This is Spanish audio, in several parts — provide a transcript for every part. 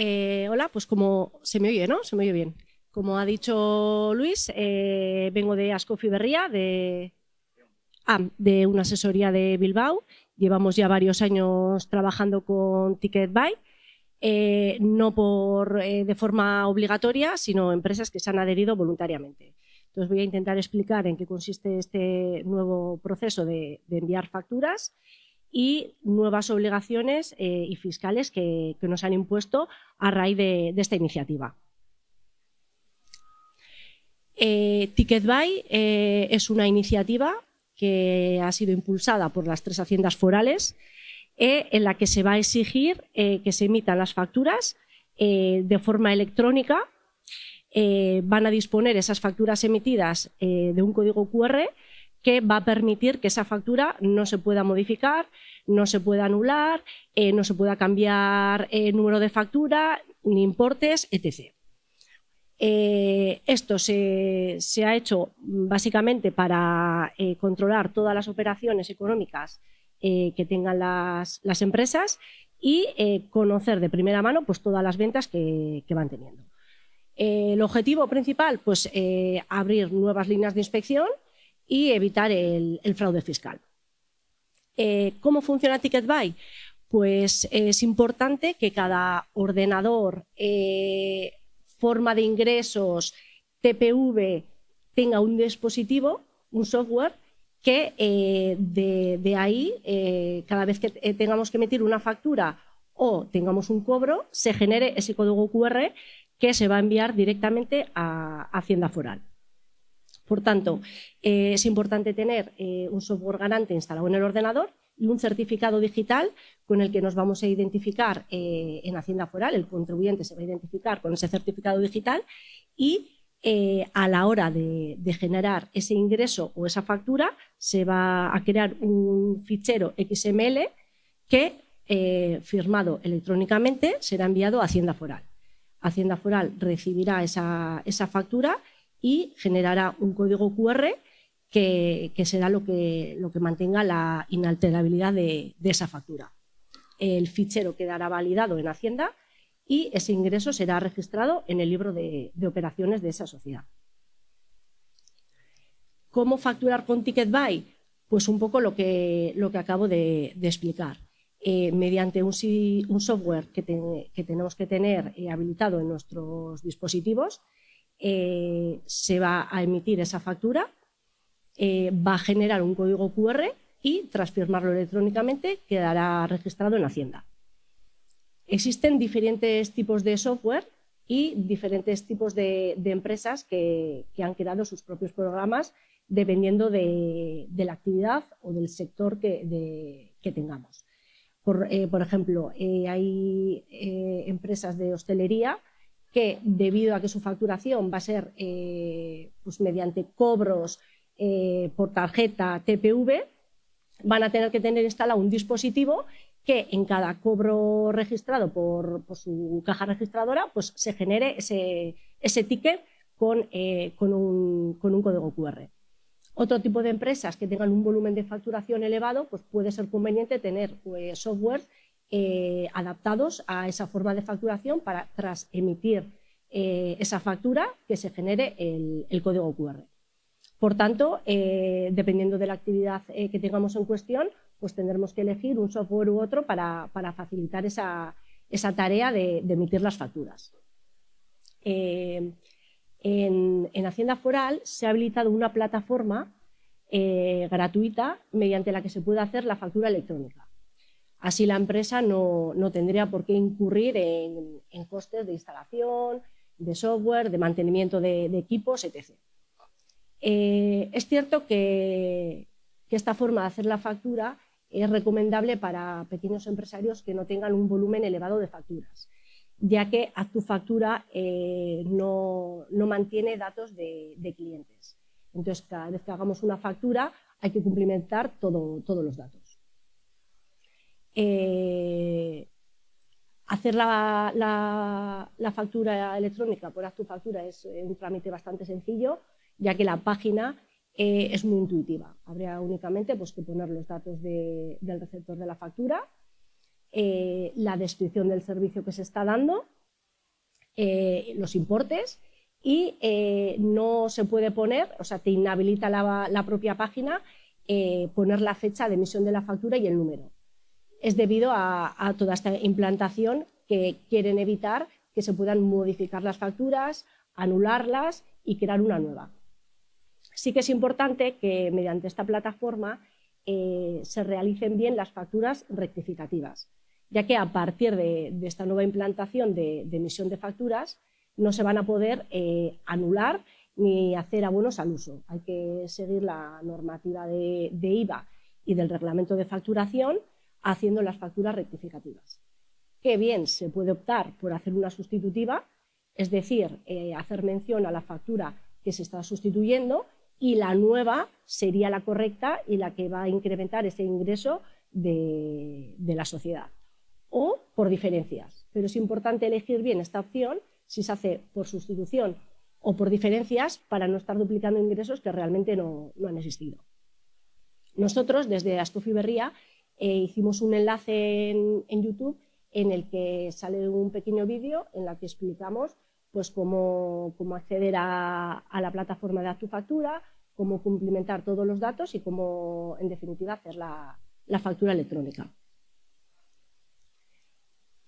Eh, hola, pues como se me oye, ¿no? Se me oye bien. Como ha dicho Luis, eh, vengo de Ascofi Berría, de, ah, de una asesoría de Bilbao. Llevamos ya varios años trabajando con TicketBuy, eh, no por, de forma obligatoria, sino empresas que se han adherido voluntariamente. Entonces voy a intentar explicar en qué consiste este nuevo proceso de enviar facturas y nuevas obligaciones eh, y fiscales que, nos han impuesto a raíz de, esta iniciativa. Eh, TicketBuy eh, es una iniciativa que ha sido impulsada por las tres haciendas forales en la que se va a exigir que se emitan las facturas de forma electrónica. van a disponer esas facturas emitidas de un código QR que va a permitir que esa factura no se pueda modificar, no se pueda anular, eh, no se pueda cambiar el número de factura, ni importes, etc. Eh, esto se, ha hecho básicamente para eh, controlar todas las operaciones económicas que tengan las, empresas y conocer de primera mano pues, todas las ventas que, van teniendo. el objetivo principal, pues abrir nuevas líneas de inspección y evitar el, fraude fiscal. Eh, ¿Cómo funciona TicketBuy? Pues es importante que cada ordenador, eh, forma de ingresos, TPV, tenga un dispositivo, un software, que eh, de, ahí, cada vez que tengamos que emitir una factura o tengamos un cobro, se genere ese código QR que se va a enviar directamente a Hacienda Foral. Por tanto, eh, es importante tener eh, un software garante instalado en el ordenador y un certificado digital con el que nos vamos a identificar eh, en Hacienda Foral. El contribuyente se va a identificar con ese certificado digital y a la hora de, generar ese ingreso o esa factura se va a crear un fichero XML que, firmado electrónicamente, será enviado a Hacienda Foral. Hacienda Foral recibirá esa factura y generará un código QR que, será lo que, lo que, mantenga la inalterabilidad de, esa factura. El fichero quedará validado en Hacienda y ese ingreso será registrado en el libro de, operaciones de esa sociedad. ¿Cómo facturar con TicketBuy? Pues un poco lo que, lo que acabo de, explicar. Eh, mediante un, software que, tenemos que tener eh, habilitado en nuestros dispositivos eh, se va a emitir esa factura, eh, va a generar un código QR y tras firmarlo electrónicamente quedará registrado en Hacienda. Existen diferentes tipos de software y diferentes tipos de, empresas que, han creado sus propios programas dependiendo de, la actividad o del sector que, tengamos. Por, eh, por ejemplo, hay empresas de hostelería que debido a que su facturación va a ser eh, pues mediante cobros eh, por tarjeta TPV, van a tener que tener instalado un dispositivo que en cada cobro registrado por, su caja registradora pues se genere ese, ticket eh, con, un, código QR. Otro tipo de empresas que tengan un volumen de facturación elevado, pues puede ser conveniente tener software eh, adaptados a esa forma de facturación para, tras emitir eh, esa factura, que se genere el, código QR. Por tanto, eh, dependiendo de la actividad que tengamos en cuestión, pues tendremos que elegir un software u otro para, facilitar esa, tarea de, emitir las facturas. En, en, Hacienda Foral se ha habilitado una plataforma gratuita mediante la que se puede hacer la factura electrónica. Así la empresa no, tendría por qué incurrir en, costes de instalación, de software, de mantenimiento de, equipos, etc. Eh, es cierto que, esta forma de hacer la factura es recomendable para pequeños empresarios que no tengan un volumen elevado de facturas, ya que ActuFactura eh, no, mantiene datos de, clientes. Entonces, cada vez que hagamos una factura hay que cumplimentar todos los datos. Eh, hacer la, factura electrónica por factura es eh, un trámite bastante sencillo, ya que la página eh, es muy intuitiva. Habría únicamente pues, que poner los datos del receptor de la factura, la descripción del servicio que se está dando eh, los importes y eh, no se puede poner, o sea, te inhabilita la, propia página eh, poner la fecha de emisión de la factura y el número. Es debido a, toda esta implantación que quieren evitar que se puedan modificar las facturas, anularlas y crear una nueva. Sí que es importante que mediante esta plataforma se realicen bien las facturas rectificativas ya que a partir de, esta nueva implantación de, emisión de facturas no se van a poder eh, anular ni hacer abonos al uso. Hay que seguir la normativa de, IVA y del reglamento de facturación haciendo las facturas rectificativas. Que bien se puede optar por hacer una sustitutiva, es decir, eh, hacer mención a la factura que se está sustituyendo y la nueva sería la correcta y la que va a incrementar ese ingreso de la sociedad o por diferencias. Pero es importante elegir bien esta opción si se hace por sustitución o por diferencias para no estar duplicando ingresos que realmente no, han existido. Nosotros, desde Astufi Berría, eh, hicimos un enlace en, YouTube en el que sale un pequeño vídeo en el que explicamos pues, cómo, acceder a, la plataforma de Factura, cómo cumplimentar todos los datos y cómo, en definitiva, hacer la factura electrónica.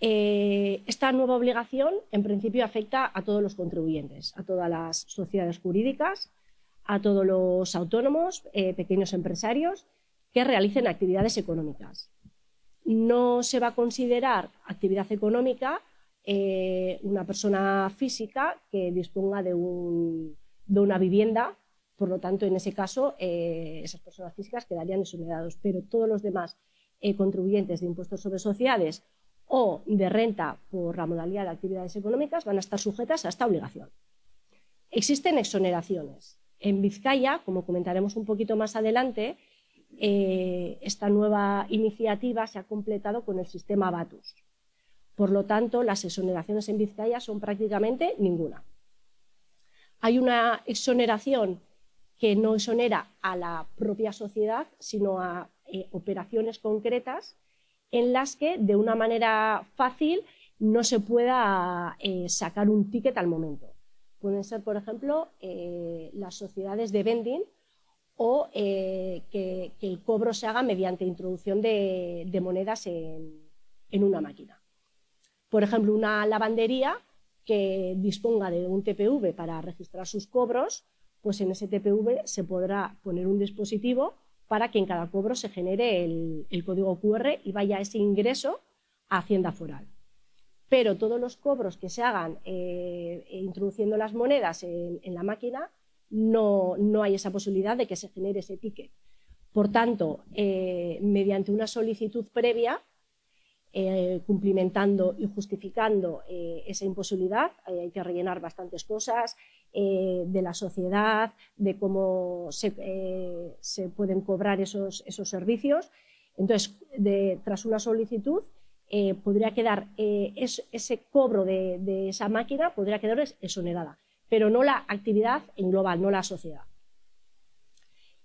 Eh, esta nueva obligación, en principio, afecta a todos los contribuyentes, a todas las sociedades jurídicas, a todos los autónomos, eh, pequeños empresarios que realicen actividades económicas. No se va a considerar actividad económica eh, una persona física que disponga de, una vivienda, por lo tanto, en ese caso, esas personas físicas quedarían exonerados, pero todos los demás contribuyentes de impuestos sobre sociedades o de renta por la modalidad de actividades económicas van a estar sujetas a esta obligación. Existen exoneraciones. En Vizcaya, como comentaremos un poquito más adelante, eh, esta nueva iniciativa se ha completado con el sistema BATUS. Por lo tanto, las exoneraciones en Vizcaya son prácticamente ninguna. Hay una exoneración que no exonera a la propia sociedad, sino a eh, operaciones concretas en las que de una manera fácil no se pueda eh, sacar un ticket al momento. Pueden ser, por ejemplo, las sociedades de vending o eh, que, el cobro se haga mediante introducción de, monedas en, una máquina. Por ejemplo, una lavandería que disponga de un TPV para registrar sus cobros, pues en ese TPV se podrá poner un dispositivo para que en cada cobro se genere el, código QR y vaya ese ingreso a Hacienda Foral. Pero todos los cobros que se hagan eh, introduciendo las monedas en, la máquina, no, hay esa posibilidad de que se genere ese ticket. Por tanto, eh, mediante una solicitud previa, eh, cumplimentando y justificando esa imposibilidad, hay que rellenar bastantes cosas, eh, de la sociedad, de cómo se, eh, pueden cobrar esos, servicios. Entonces, tras una solicitud, eh, podría quedar ese cobro de, esa máquina, podría quedar exonerada, pero no la actividad en global, no la sociedad.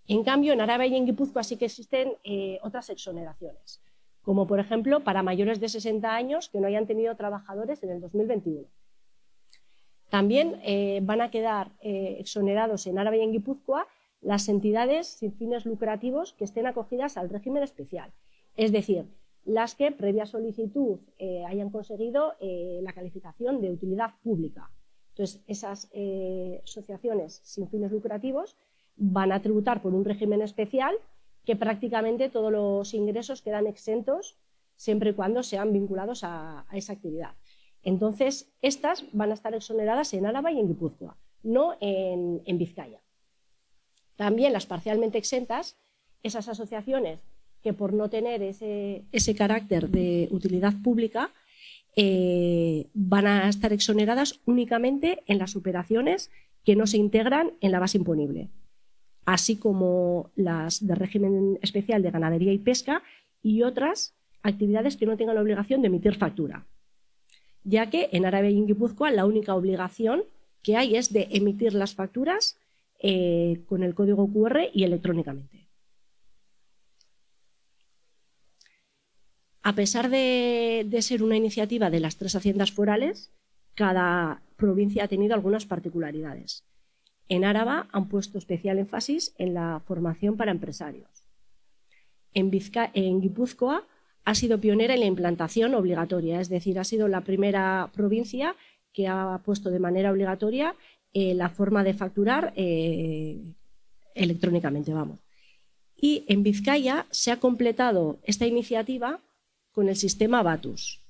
En cambio, en Arabia y en Guipúzcoa sí que existen otras exoneraciones, como por ejemplo para mayores de 60 años que no hayan tenido trabajadores en el 2021. También eh, van a quedar eh, exonerados en Árabe y en Guipúzcoa las entidades sin fines lucrativos que estén acogidas al régimen especial, es decir, las que previa solicitud eh, hayan conseguido la calificación de utilidad pública. Entonces, esas asociaciones sin fines lucrativos van a tributar por un régimen especial que prácticamente todos los ingresos quedan exentos siempre y cuando sean vinculados a esa actividad. Entonces, estas van a estar exoneradas en Álava y en Guipúzcoa, no en, Vizcaya. También las parcialmente exentas, esas asociaciones que por no tener ese, carácter de utilidad pública eh, van a estar exoneradas únicamente en las operaciones que no se integran en la base imponible, así como las de régimen especial de ganadería y pesca y otras actividades que no tengan la obligación de emitir factura ya que en Arabia y en Guipúzcoa la única obligación que hay es de emitir las facturas eh, con el código QR y electrónicamente. A pesar de, ser una iniciativa de las tres haciendas forales, cada provincia ha tenido algunas particularidades. En Áraba han puesto especial énfasis en la formación para empresarios. En, Guipúzcoa ha sido pionera en la implantación obligatoria, es decir, ha sido la primera provincia que ha puesto de manera obligatoria eh, la forma de facturar eh, electrónicamente, vamos. Y en Vizcaya se ha completado esta iniciativa con el sistema Batus.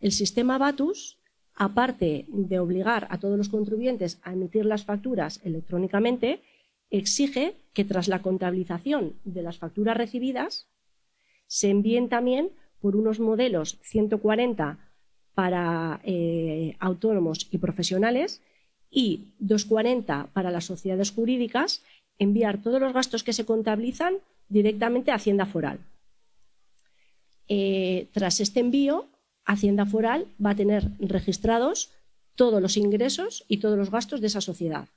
El sistema Batus aparte de obligar a todos los contribuyentes a emitir las facturas electrónicamente, exige que tras la contabilización de las facturas recibidas se envíen también por unos modelos 140 para eh, autónomos y profesionales y 240 para las sociedades jurídicas, enviar todos los gastos que se contabilizan directamente a Hacienda Foral. Eh, tras este envío, Hacienda Foral va a tener registrados todos los ingresos y todos los gastos de esa sociedad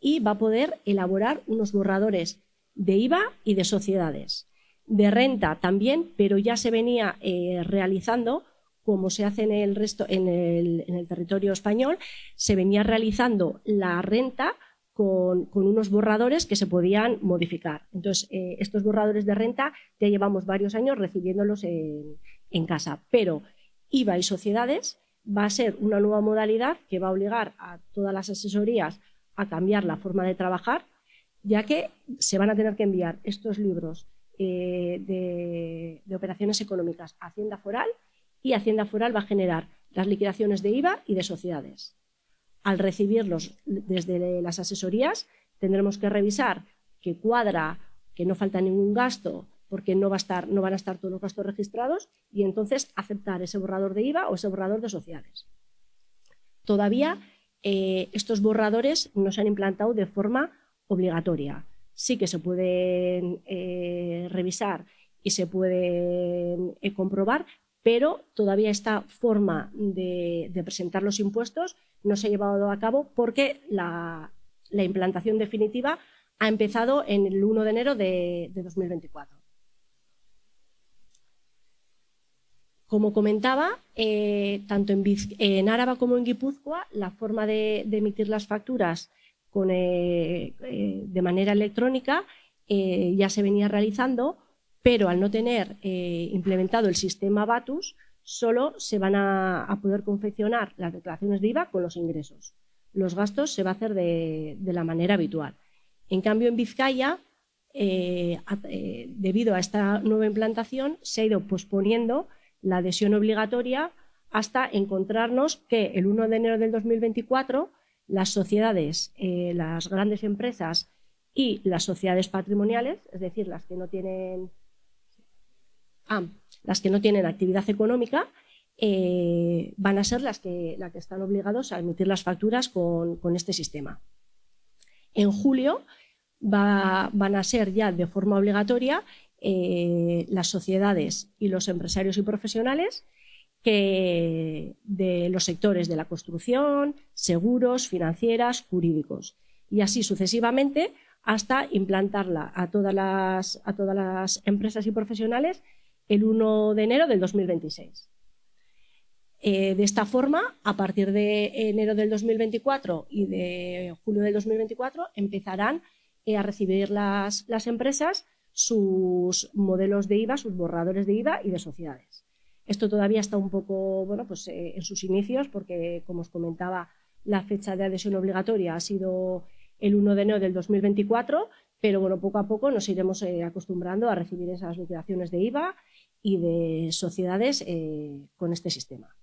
y va a poder elaborar unos borradores de IVA y de sociedades. De renta también, pero ya se venía eh, realizando, como se hace en el resto, en el, territorio español, se venía realizando la renta con, unos borradores que se podían modificar. Entonces, eh, estos borradores de renta ya llevamos varios años recibiéndolos en, en casa, pero IVA y sociedades va a ser una nueva modalidad que va a obligar a todas las asesorías a cambiar la forma de trabajar, ya que se van a tener que enviar estos libros eh, de, operaciones económicas a Hacienda Foral y Hacienda Foral va a generar las liquidaciones de IVA y de sociedades. Al recibirlos desde las asesorías, tendremos que revisar que cuadra, que no falta ningún gasto, porque no, va a estar, no van a estar todos los gastos registrados y entonces aceptar ese borrador de IVA o ese borrador de sociedades. Todavía eh, estos borradores no se han implantado de forma obligatoria. Sí que se pueden eh, revisar y se pueden eh, comprobar, pero todavía esta forma de, presentar los impuestos no se ha llevado a cabo porque la, implantación definitiva ha empezado en el 1 de enero de 2024. Como comentaba, eh, tanto en, en, Áraba como en Guipúzcoa, la forma de, emitir las facturas eh, eh, de manera electrónica ya se venía realizando, pero al no tener implementado el sistema BATUS, solo se van a, poder confeccionar las declaraciones de IVA con los ingresos. Los gastos se va a hacer de, la manera habitual. En cambio, en Vizcaya, debido a esta nueva implantación, se ha ido posponiendo la adhesión obligatoria hasta encontrarnos que el 1 de enero del 2024 las sociedades, eh, las grandes empresas y las sociedades patrimoniales, es decir, las que no tienen, ah, las que no tienen actividad económica, eh, van a ser las que, que están obligados a emitir las facturas con, este sistema. En julio van a ser ya de forma obligatoria eh, las sociedades y los empresarios y profesionales de los sectores de la construcción, seguros, financieras, jurídicos. Y así sucesivamente hasta implantarla a todas las, a todas las empresas y profesionales el 1 de enero del 2026. Eh, de esta forma, a partir de enero del 2024 y de julio del 2024, empezarán eh, a recibir las, las empresas sus modelos de IVA, sus borradores de IVA y de sociedades. Esto todavía está un poco bueno, pues, eh, en sus inicios porque, como os comentaba, la fecha de adhesión obligatoria ha sido el 1 de enero del 2024, pero bueno, poco a poco nos iremos acostumbrando a recibir esas liquidaciones de IVA y de sociedades eh, con este sistema.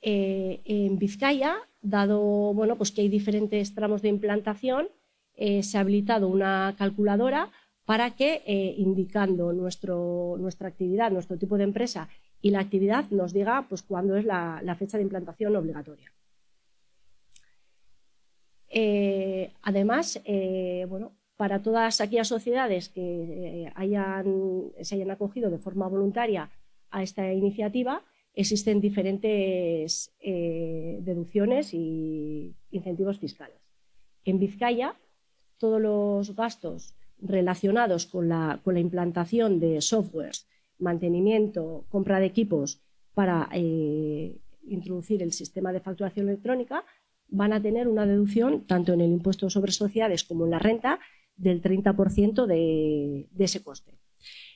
en Vizcaya, dado bueno, pues que hay diferentes tramos de implantación, eh, se ha habilitado una calculadora para que, eh, indicando nuestra actividad, nuestro tipo de empresa y la actividad, nos diga pues, cuándo es la, fecha de implantación obligatoria. Eh, además, bueno, para todas aquellas sociedades que se hayan acogido de forma voluntaria a esta iniciativa, existen diferentes deducciones y incentivos fiscales. En Vizcaya todos los gastos relacionados con la, implantación de softwares, mantenimiento, compra de equipos para eh, introducir el sistema de facturación electrónica, van a tener una deducción tanto en el impuesto sobre sociedades como en la renta del 30% de, ese coste.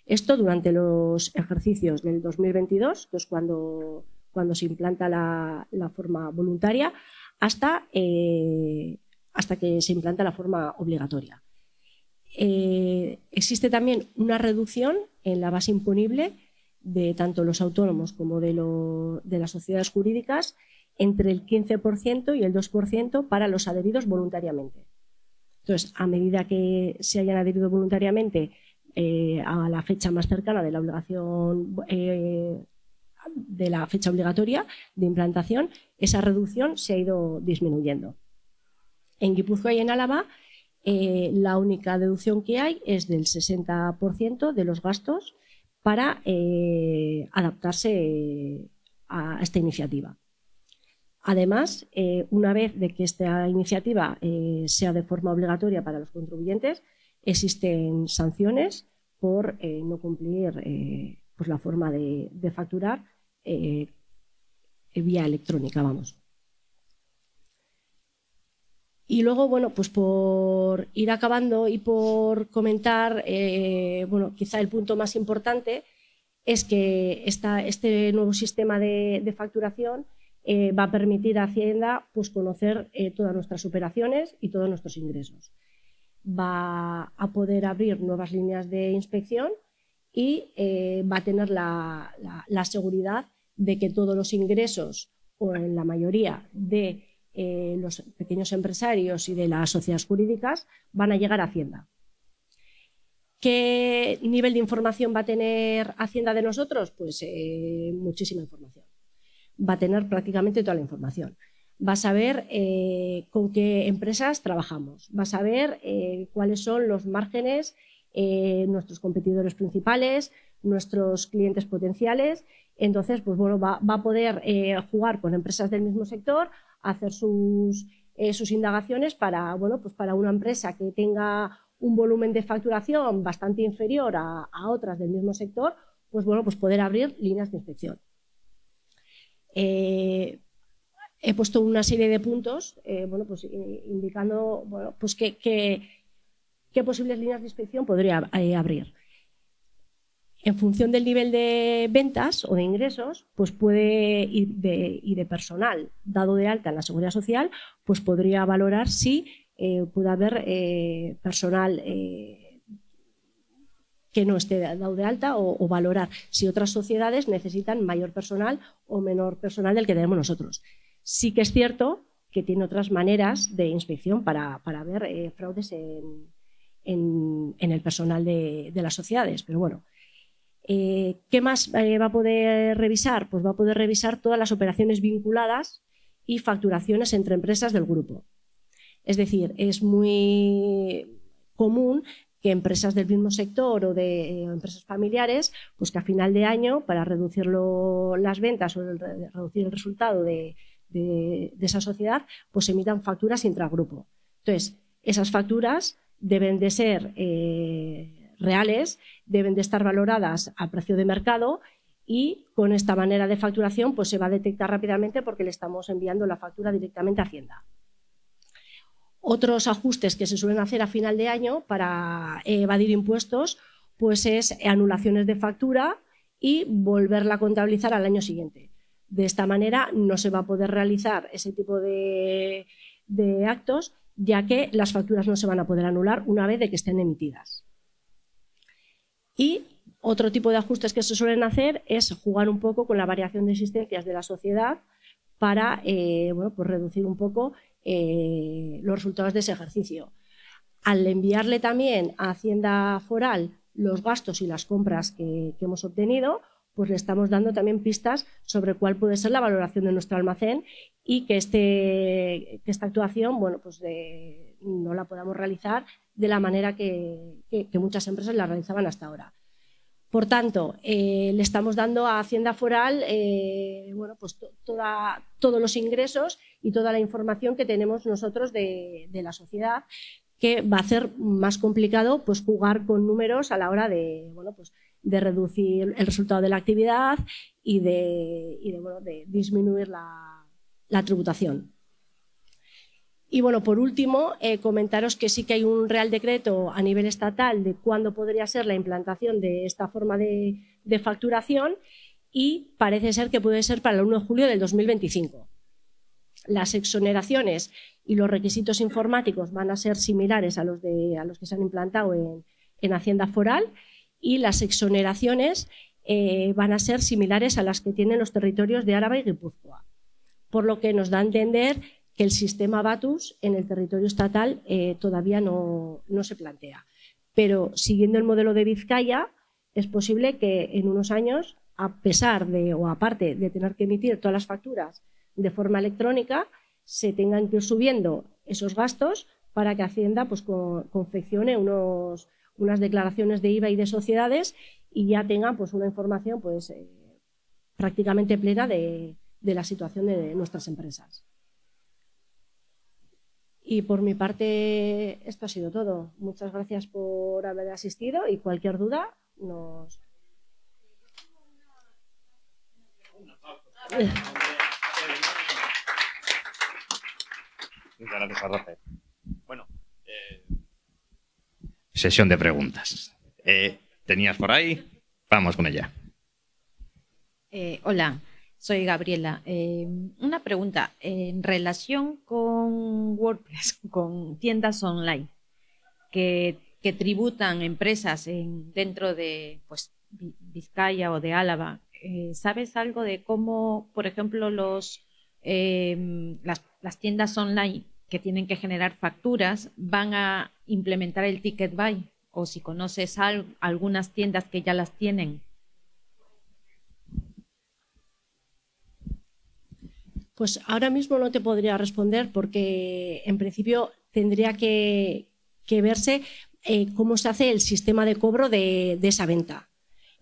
Esto durante los ejercicios del 2022, que es cuando, cuando se implanta la, forma voluntaria, hasta, eh, hasta que se implanta la forma obligatoria. Eh, existe también una reducción en la base imponible de tanto los autónomos como de, de las sociedades jurídicas entre el 15% y el 2% para los adheridos voluntariamente. Entonces, a medida que se hayan adherido voluntariamente eh, a la fecha más cercana de la obligación eh, de la fecha obligatoria de implantación, esa reducción se ha ido disminuyendo. En Guipúzcoa y en Álava, eh, la única deducción que hay es del 60% de los gastos para adaptarse a esta iniciativa. Además, eh, una vez de que esta iniciativa eh, sea de forma obligatoria para los contribuyentes, existen sanciones por eh, no cumplir pues la forma de, facturar vía electrónica, vamos. Y luego, bueno, pues por ir acabando y por comentar, bueno, quizá el punto más importante es que este nuevo sistema de facturación eh, va a permitir a Hacienda pues, conocer eh, todas nuestras operaciones y todos nuestros ingresos. Va a poder abrir nuevas líneas de inspección y eh, va a tener la, seguridad de que todos los ingresos, o en la mayoría de los pequeños empresarios y de las sociedades jurídicas, van a llegar a Hacienda. ¿Qué nivel de información va a tener Hacienda de nosotros? Pues muchísima información va a tener prácticamente toda la información. Va a saber eh, con qué empresas trabajamos, va a saber eh, cuáles son los márgenes, eh, nuestros competidores principales, nuestros clientes potenciales. Entonces, pues bueno, va, a poder jugar con empresas del mismo sector, hacer sus, sus indagaciones para, bueno, pues para una empresa que tenga un volumen de facturación bastante inferior a, a otras del mismo sector, pues bueno, pues poder abrir líneas de inspección. Eh, he puesto una serie de puntos eh, bueno, pues, indicando bueno, pues qué, qué, posibles líneas de inspección podría eh, abrir. En función del nivel de ventas o de ingresos, pues puede ir de, y de personal dado de alta en la seguridad social, pues podría valorar si puede haber personal que no esté dado de alta o, valorar si otras sociedades necesitan mayor personal o menor personal del que tenemos nosotros. Sí que es cierto que tiene otras maneras de inspección para, ver eh, fraudes en, el personal de, las sociedades, pero bueno. Eh, ¿Qué más eh, va a poder revisar? Pues va a poder revisar todas las operaciones vinculadas y facturaciones entre empresas del grupo. Es decir, es muy común que empresas del mismo sector o de eh, empresas familiares, pues que a final de año, para reducir las ventas o reducir el resultado de, esa sociedad, pues emitan facturas intragrupo. Entonces, esas facturas deben de ser eh, reales, deben de estar valoradas a precio de mercado y con esta manera de facturación pues se va a detectar rápidamente porque le estamos enviando la factura directamente a Hacienda. Otros ajustes que se suelen hacer a final de año para evadir impuestos pues es anulaciones de factura y volverla a contabilizar al año siguiente. De esta manera no se va a poder realizar ese tipo de, actos, ya que las facturas no se van a poder anular una vez de que estén emitidas. Y otro tipo de ajustes que se suelen hacer es jugar un poco con la variación de existencias de la sociedad para eh, pues reducir un poco eh, los resultados de ese ejercicio. Al enviarle también a Hacienda Foral los gastos y las compras que, hemos obtenido, pues le estamos dando también pistas sobre cuál puede ser la valoración de nuestro almacén y que, este, esta actuación bueno, pues no la podamos realizar de la manera que, muchas empresas la realizaban hasta ahora. Por tanto, eh, le estamos dando a Hacienda Foral eh, bueno, pues todos los ingresos y toda la información que tenemos nosotros de, la sociedad, que va a hacer más complicado pues, jugar con números a la hora de, bueno, pues, de reducir el resultado de la actividad y de, disminuir la, tributación. Y bueno, por último, eh, comentaros que sí que hay un real decreto a nivel estatal de cuándo podría ser la implantación de esta forma de, facturación y parece ser que puede ser para el 1 de julio del 2025. Las exoneraciones y los requisitos informáticos van a ser similares a los, de, a los que se han implantado en, Hacienda Foral y las exoneraciones eh, van a ser similares a las que tienen los territorios de Áraba y Guipúzcoa, por lo que nos da a entender que el sistema BATUS en el territorio estatal eh, todavía no, no se plantea. Pero siguiendo el modelo de Vizcaya, es posible que en unos años, a pesar de o aparte de tener que emitir todas las facturas de forma electrónica, se tengan que ir subiendo esos gastos para que Hacienda pues, confeccione unos, unas declaraciones de IVA y de sociedades y ya tengan pues, una información pues, eh, prácticamente plena de, de la situación de nuestras empresas. Y por mi parte, esto ha sido todo. Muchas gracias por haber asistido y cualquier duda nos. gracias, Bueno, eh, sesión de preguntas. Eh, ¿Tenías por ahí? Vamos con ella. Eh, hola, soy Gabriela. una pregunta en relación con WordPress, con tiendas online que, tributan empresas en, dentro de pues, Vizcaya o de Álava. ¿Sabes algo de cómo, por ejemplo, los, las, las tiendas online que tienen que generar facturas van a implementar el ticket buy o si conoces algunas tiendas que ya las tienen. Pues ahora mismo no te podría responder porque en principio tendría que, verse eh, cómo se hace el sistema de cobro de esa venta.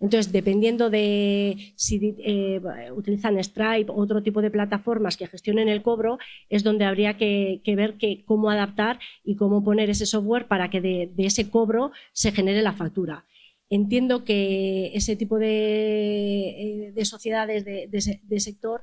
Entonces, dependiendo de si eh, utilizan Stripe o otro tipo de plataformas que gestionen el cobro, es donde habría que, ver cómo adaptar y cómo poner ese software para que de, ese cobro se genere la factura. Entiendo que ese tipo de, eh, sociedades de, sector,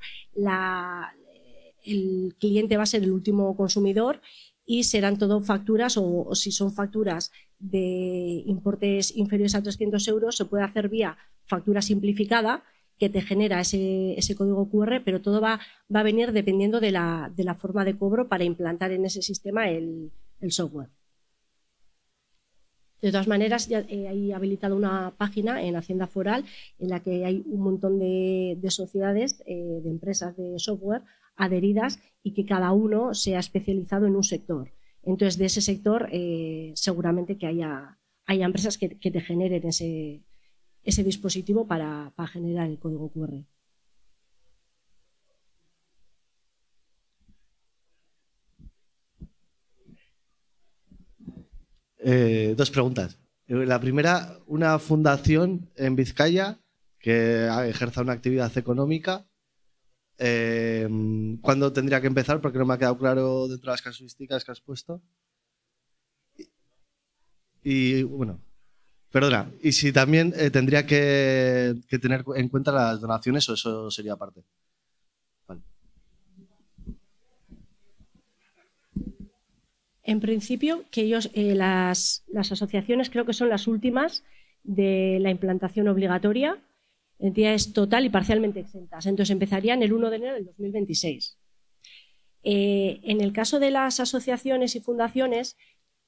el cliente va a ser el último consumidor y serán todo facturas o si son facturas de importes inferiores a 300 euros se puede hacer vía factura simplificada que te genera ese, código QR, pero todo va, va a venir dependiendo de la, de la, forma de cobro para implantar en ese sistema el, software. De todas maneras, ya hay habilitado una página en Hacienda Foral en la que hay un montón de, sociedades, eh, de empresas de software adheridas y que cada uno sea especializado en un sector. Entonces, de ese sector, eh, seguramente que haya, empresas que, te generen ese, dispositivo para, generar el código QR. Eh, dos preguntas. Eh, la primera, una fundación en Vizcaya que ejerza una actividad económica eh, ¿Cuándo tendría que empezar? Porque no me ha quedado claro dentro de las casuísticas que has puesto. Y, bueno, perdona, y si también eh, tendría que, tener en cuenta las donaciones o eso sería aparte. En principio, que ellos, eh, las, asociaciones creo que son las últimas de la implantación obligatoria entidades total y parcialmente exentas. Entonces empezarían el 1 de enero del 2026. Eh, en el caso de las asociaciones y fundaciones,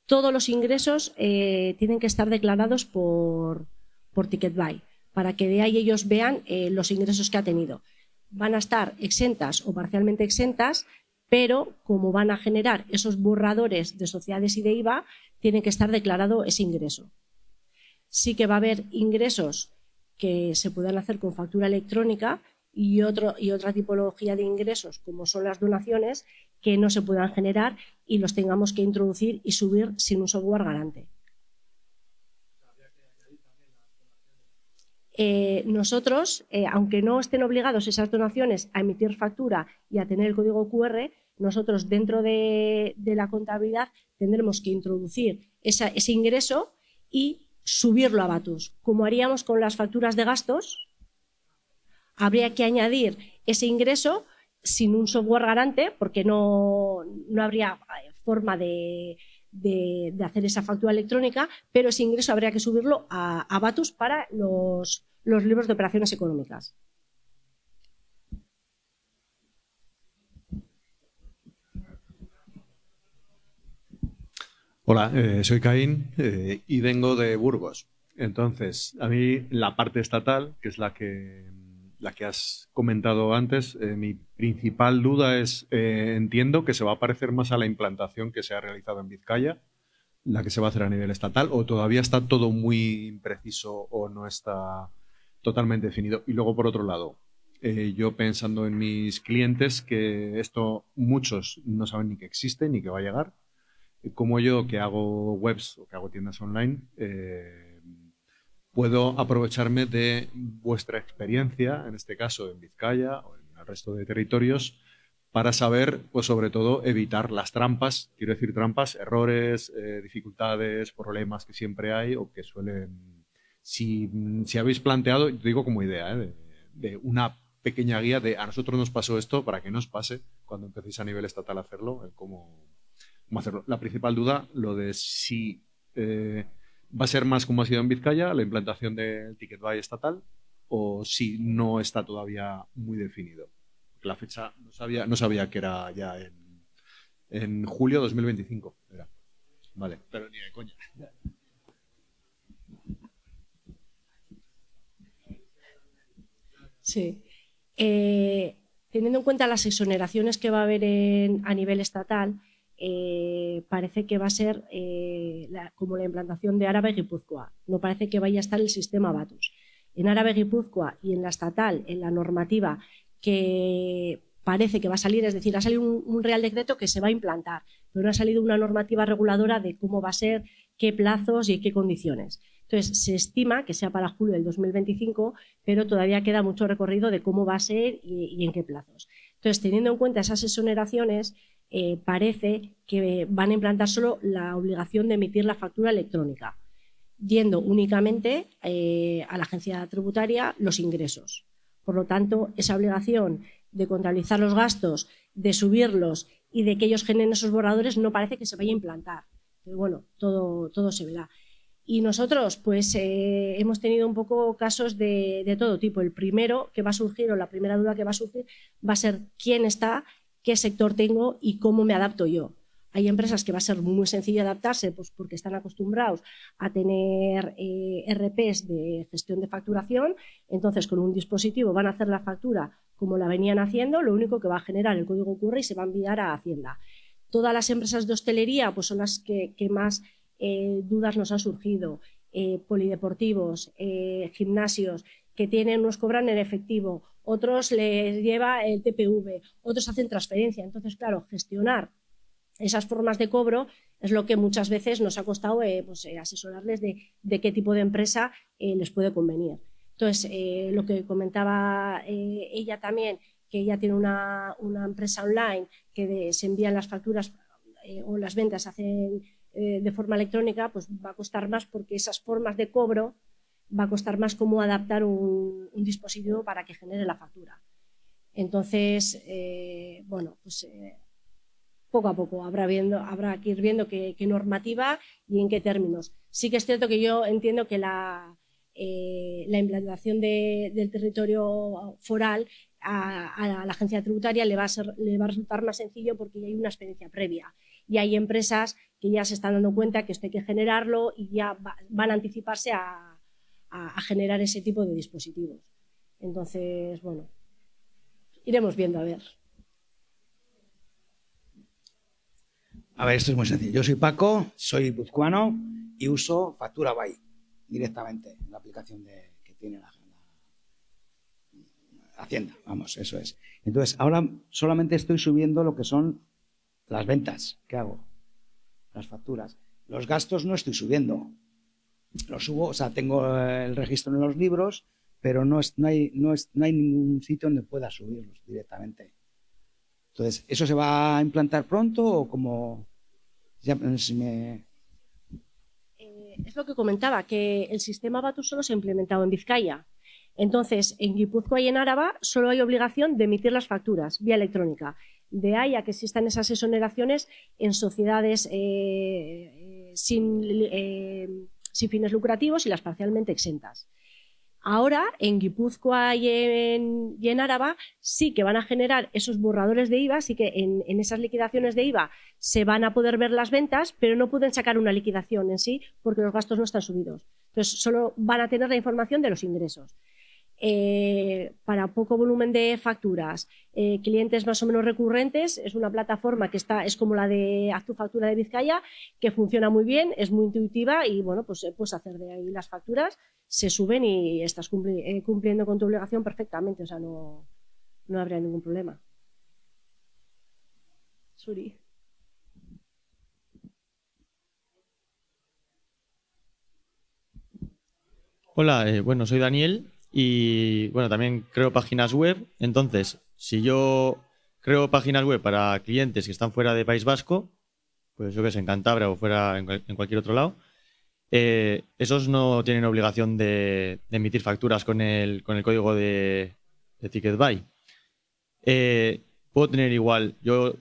todos los ingresos eh, tienen que estar declarados por, por TicketBuy, para que de ahí ellos vean los ingresos que ha tenido. Van a estar exentas o parcialmente exentas, pero como van a generar esos borradores de sociedades y de IVA, tienen que estar declarado ese ingreso. Sí que va a haber ingresos que se puedan hacer con factura electrónica y, y otra tipología de ingresos, como son las donaciones, que no se puedan generar y los tengamos que introducir y subir sin un software garante. Eh, nosotros, eh, aunque no estén obligados esas donaciones a emitir factura y a tener el código QR, nosotros dentro de, la contabilidad tendremos que introducir ese ingreso y subirlo a Batus, como haríamos con las facturas de gastos. habría que añadir ese ingreso sin un software garante, porque no, no habría eh, forma de, de, hacer esa factura electrónica, pero ese ingreso habría que subirlo a, a Batus para los, los libros de operaciones económicas. Hola, eh, soy Caín eh, y vengo de Burgos. Entonces, a mí la parte estatal, que es la que, la que has comentado antes, eh, mi principal duda es, entiendo que se va a parecer más a la implantación que se ha realizado en Vizcaya, la que se va a hacer a nivel estatal, o todavía está todo muy impreciso o no está totalmente definido. Y luego, por otro lado, yo pensando en mis clientes, que esto muchos no saben ni que existe ni que va a llegar como yo que hago webs o que hago tiendas online, eh, puedo aprovecharme de vuestra experiencia, en este caso en Vizcaya o en el resto de territorios, para saber, pues sobre todo, evitar las trampas, quiero decir trampas, errores, eh, dificultades, problemas que siempre hay o que suelen... Si, si habéis planteado, digo como idea, ¿eh? de, una pequeña guía de a nosotros nos pasó esto para que nos pase cuando empecéis a nivel estatal a hacerlo, el cómo, hacerlo. La principal duda, lo de si eh, va a ser más como ha sido en Vizcaya, la implantación del Ticket Buy estatal, o si no está todavía muy definido. La fecha no sabía, no sabía que era ya en, en julio de 2025. Era. Vale, pero ni de coña. Sí. Eh, teniendo en cuenta las exoneraciones que va a haber en, a nivel estatal, eh, parece que va a ser eh, como la implantación de Árabe Guipúzcoa. No parece que vaya a estar el sistema Batus. En Árabe Guipúzcoa y en la estatal, en la normativa que parece que va a salir, es decir, ha salido un, real decreto que se va a implantar, pero no ha salido una normativa reguladora de cómo va a ser, qué plazos y qué condiciones. Entonces, se estima que sea para julio del 2025, pero todavía queda mucho recorrido de cómo va a ser y, en qué plazos. Entonces, teniendo en cuenta esas exoneraciones, eh, parece que van a implantar solo la obligación de emitir la factura electrónica, yendo únicamente eh, a la agencia tributaria los ingresos. Por lo tanto, esa obligación de contabilizar los gastos, de subirlos y de que ellos generen esos borradores no parece que se vaya a implantar. Pero bueno, todo, todo se verá. Y nosotros, pues, eh, hemos tenido un poco casos de, de, todo tipo. El primero que va a surgir, o la primera duda que va a surgir, va a ser quién está qué sector tengo y cómo me adapto yo. Hay empresas que va a ser muy sencillo adaptarse pues porque están acostumbrados a tener eh, RPs de gestión de facturación, entonces con un dispositivo van a hacer la factura como la venían haciendo, lo único que va a generar el código QR y se va a enviar a Hacienda. Todas las empresas de hostelería pues son las que, más eh, dudas nos han surgido, eh, polideportivos, gimnasios, que tienen, nos cobran en efectivo, otros les lleva el TPV, otros hacen transferencia. Entonces, claro, gestionar esas formas de cobro es lo que muchas veces nos ha costado eh, pues, eh, asesorarles de, qué tipo de empresa eh, les puede convenir. Entonces, lo que comentaba ella también, que ella tiene una, empresa online que se envían las facturas o las ventas hacen de forma electrónica, pues va a costar más porque esas formas de cobro va a costar más cómo adaptar un, dispositivo para que genere la factura. Entonces, eh, bueno, pues eh, poco a poco habrá, viendo, habrá que ir viendo qué, normativa y en qué términos. Sí que es cierto que yo entiendo que la, eh, la implantación del territorio foral a, la agencia tributaria le va, a ser, le va a resultar más sencillo porque ya hay una experiencia previa y hay empresas que ya se están dando cuenta que esto hay que generarlo y ya van a anticiparse a, a, generar ese tipo de dispositivos. Entonces, bueno, iremos viendo a ver. A ver, esto es muy sencillo. Yo soy Paco, soy buzcuano y uso Factura Buy directamente en la aplicación que tiene la, Hacienda. Vamos, eso es. Entonces, ahora solamente estoy subiendo lo que son las ventas que hago, las facturas. Los gastos no estoy subiendo lo subo, o sea, tengo el registro en los libros, pero no, es, no, hay, no, es, no hay ningún sitio donde pueda subirlos directamente. Entonces, ¿eso se va a implantar pronto o como... Eh, es lo que comentaba, que el sistema Batus solo se ha implementado en Vizcaya. Entonces, en Guipúzcoa y en Áraba solo hay obligación de emitir las facturas vía electrónica. De ahí a que existan esas exoneraciones en sociedades eh, sin, eh, sin fines lucrativos y las parcialmente exentas. Ahora, en Guipúzcoa y en, y Áraba, sí que van a generar esos borradores de IVA, sí que en, en, esas liquidaciones de IVA se van a poder ver las ventas, pero no pueden sacar una liquidación en sí porque los gastos no están subidos. Entonces, solo van a tener la información de los ingresos. Eh, para poco volumen de facturas, eh, clientes más o menos recurrentes, es una plataforma que está, es como la de Factura de Vizcaya, que funciona muy bien, es muy intuitiva y bueno, pues eh, puedes hacer de ahí las facturas, se suben y estás cumpli eh, cumpliendo con tu obligación perfectamente, o sea, no, no habría ningún problema. Suri. Hola, eh, bueno, soy Daniel y bueno, también creo páginas web. Entonces, si yo creo páginas web para clientes que están fuera de País Vasco, pues yo que sé, en Cantabria o fuera en, cualquier otro lado, eh, esos no tienen obligación de, emitir facturas con el, con el código de, de. Eh, puedo tener igual, yo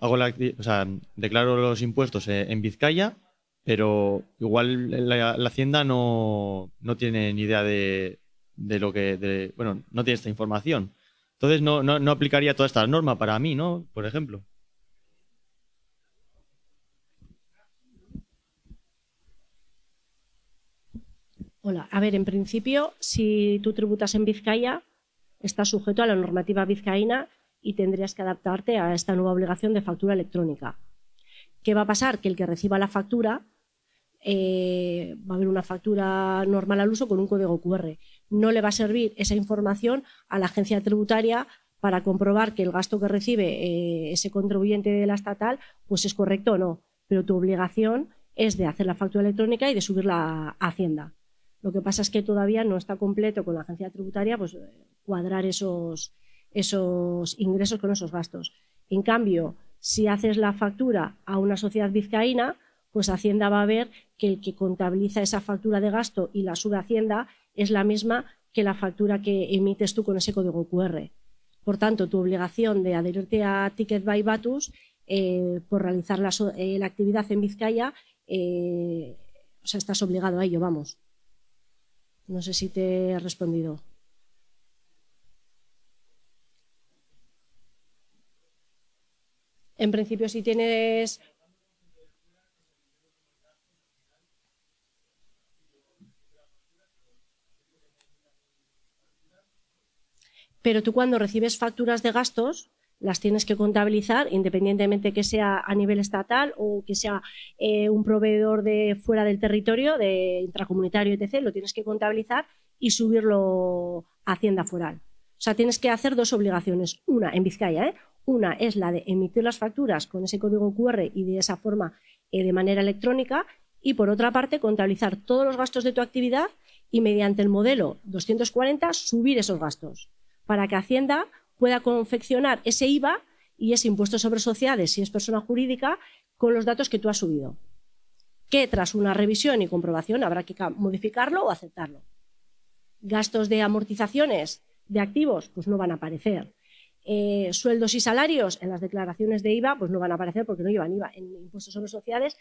hago la, o sea, declaro los impuestos en Vizcaya, pero igual la, la Hacienda no, no, tiene ni idea de, de lo que, de, bueno, no tiene esta información. Entonces no, no, no aplicaría toda esta norma para mí, ¿no? Por ejemplo. Hola, a ver, en principio, si tú tributas en Vizcaya, estás sujeto a la normativa vizcaína y tendrías que adaptarte a esta nueva obligación de factura electrónica. ¿Qué va a pasar? Que el que reciba la factura eh, va a haber una factura normal al uso con un código QR. No le va a servir esa información a la agencia tributaria para comprobar que el gasto que recibe eh, ese contribuyente de la estatal pues es correcto o no. Pero tu obligación es de hacer la factura electrónica y de subirla a Hacienda. Lo que pasa es que todavía no está completo con la agencia tributaria pues, cuadrar esos, esos ingresos con esos gastos. En cambio, si haces la factura a una sociedad vizcaína, pues Hacienda va a ver que el que contabiliza esa factura de gasto y la sube Hacienda es la misma que la factura que emites tú con ese código QR. Por tanto, tu obligación de adherirte a Ticket by Batus eh, por realizar la, eh, la, actividad en Vizcaya, eh, o sea, estás obligado a ello, vamos. No sé si te he respondido. En principio, si tienes pero tú cuando recibes facturas de gastos las tienes que contabilizar independientemente que sea a nivel estatal o que sea eh, un proveedor de fuera del territorio, de intracomunitario, etc., lo tienes que contabilizar y subirlo a Hacienda Foral. O sea, tienes que hacer dos obligaciones. Una, en Vizcaya, ¿eh? Una es la de emitir las facturas con ese código QR y de esa forma eh, de manera electrónica. Y por otra parte, contabilizar todos los gastos de tu actividad y mediante el modelo 240 subir esos gastos para que Hacienda pueda confeccionar ese IVA y ese impuesto sobre sociedades, si es persona jurídica, con los datos que tú has subido. Que tras una revisión y comprobación habrá que modificarlo o aceptarlo. Gastos de amortizaciones de activos, pues no van a aparecer. Eh, sueldos y salarios en las declaraciones de IVA, pues no van a aparecer porque no llevan IVA. En impuestos sobre sociedades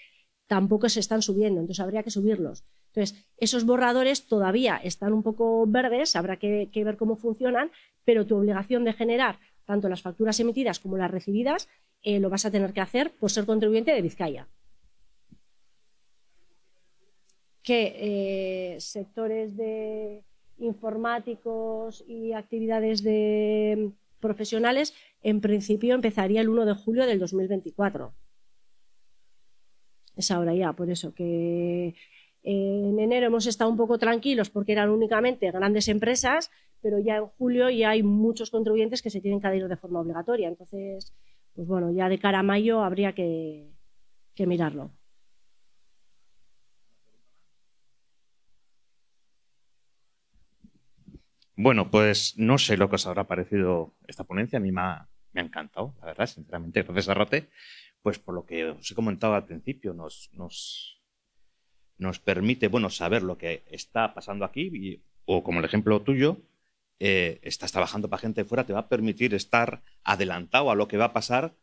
tampoco se están subiendo, entonces habría que subirlos. Entonces, esos borradores todavía están un poco verdes, habrá que, que ver cómo funcionan, pero tu obligación de generar tanto las facturas emitidas como las recibidas eh, lo vas a tener que hacer por ser contribuyente de Vizcaya. ¿Qué eh, sectores de informáticos y actividades de profesionales en principio empezaría el 1 de julio del 2024. Es ahora ya, por eso que en enero hemos estado un poco tranquilos porque eran únicamente grandes empresas, pero ya en julio ya hay muchos contribuyentes que se tienen que adherir de forma obligatoria. Entonces, pues bueno, ya de cara a mayo habría que, que mirarlo. Bueno, pues no sé lo que os habrá parecido esta ponencia. A mí me ha, me ha encantado, la verdad, sinceramente. Gracias a Rote, pues por lo que os he comentado al principio, nos, nos, nos permite, bueno, saber lo que está pasando aquí, o como el ejemplo tuyo, eh, estás trabajando para gente de fuera, te va a permitir estar adelantado a lo que va a pasar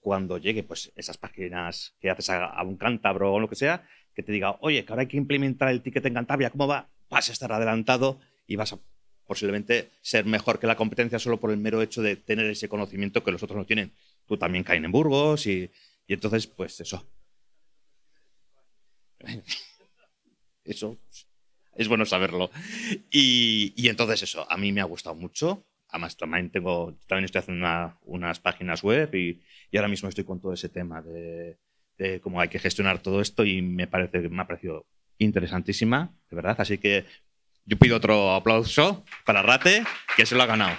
cuando llegue pues esas páginas que haces a, a un cántabro o lo que sea, que te diga, oye, que ahora hay que implementar el ticket en Cantabria, ¿cómo va? Vas a estar adelantado y vas a posiblemente ser mejor que la competencia solo por el mero hecho de tener ese conocimiento que los otros no tienen. Tú también caen en Burgos y, y entonces, pues eso. Eso es bueno saberlo. Y, y, entonces eso, a mí me ha gustado mucho. Además, también, tengo, también estoy haciendo una, unas páginas web y, y, ahora mismo estoy con todo ese tema de, de, cómo hay que gestionar todo esto y me, parece, me ha parecido interesantísima, de verdad. Así que yo pido otro aplauso para Rate, que se lo ha ganado.